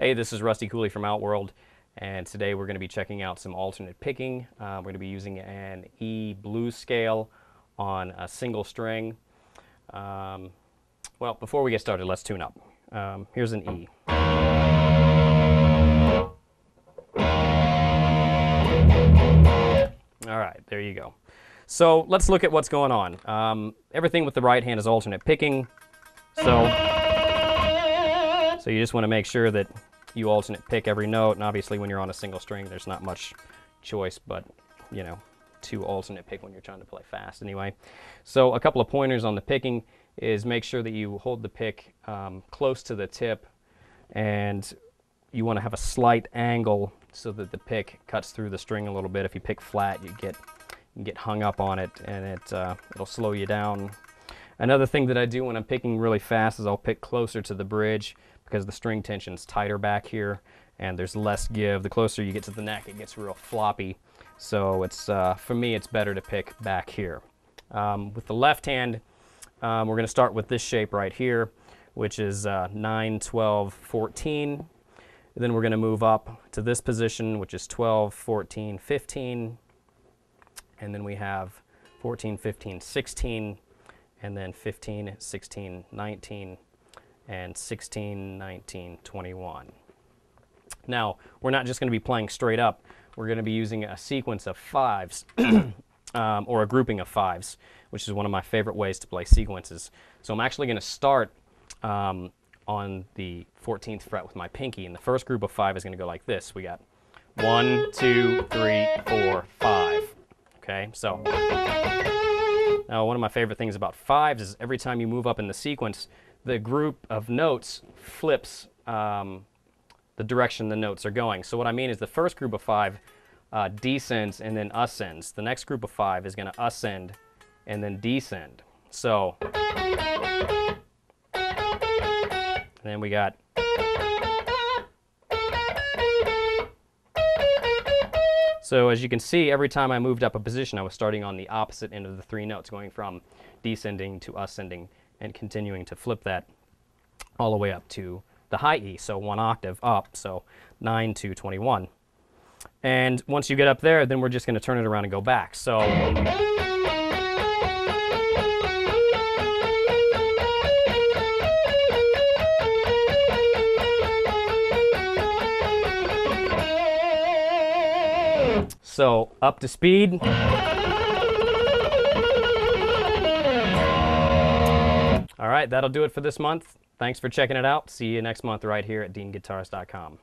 Hey, this is Rusty Cooley from Outworld, and today we're going to be checking out some alternate picking. Uh, we're going to be using an E blues scale on a single string. Um, well, before we get started, let's tune up. Um, here's an E. All right, there you go. So let's look at what's going on. Um, everything with the right hand is alternate picking. So, so you just want to make sure that you alternate pick every note, and obviously when you're on a single string, there's not much choice but, you know, to alternate pick when you're trying to play fast anyway. So a couple of pointers on the picking is make sure that you hold the pick um, close to the tip and you want to have a slight angle so that the pick cuts through the string a little bit. If you pick flat, you get you get hung up on it and it uh, it'll slow you down. Another thing that I do when I'm picking really fast is I'll pick closer to the bridge because the string tension's tighter back here and there's less give. The closer you get to the neck, it gets real floppy. So it's uh, for me, it's better to pick back here. Um, with the left hand, um, we're going to start with this shape right here, which is uh, 9, 12, 14. then we're going to move up to this position, which is 12, 14, 15. And then we have 14, 15, 16, and then 15, 16, 19, and 16, 19, 21. Now, we're not just going to be playing straight up. We're going to be using a sequence of fives, um, or a grouping of fives, which is one of my favorite ways to play sequences. So I'm actually going to start um, on the 14th fret with my pinky, and the first group of five is going to go like this. We got one, two, three, four, five. Okay, so now one of my favorite things about fives is every time you move up in the sequence, the group of notes flips um, the direction the notes are going. So what I mean is the first group of five uh, descends and then ascends. The next group of five is going to ascend and then descend. So and then we got So as you can see, every time I moved up a position, I was starting on the opposite end of the three notes, going from descending to ascending and continuing to flip that all the way up to the high E, so one octave up, so 9 to 21. And once you get up there, then we're just going to turn it around and go back. So. So up to speed. All right, that'll do it for this month. Thanks for checking it out. See you next month right here at deanguitars.com.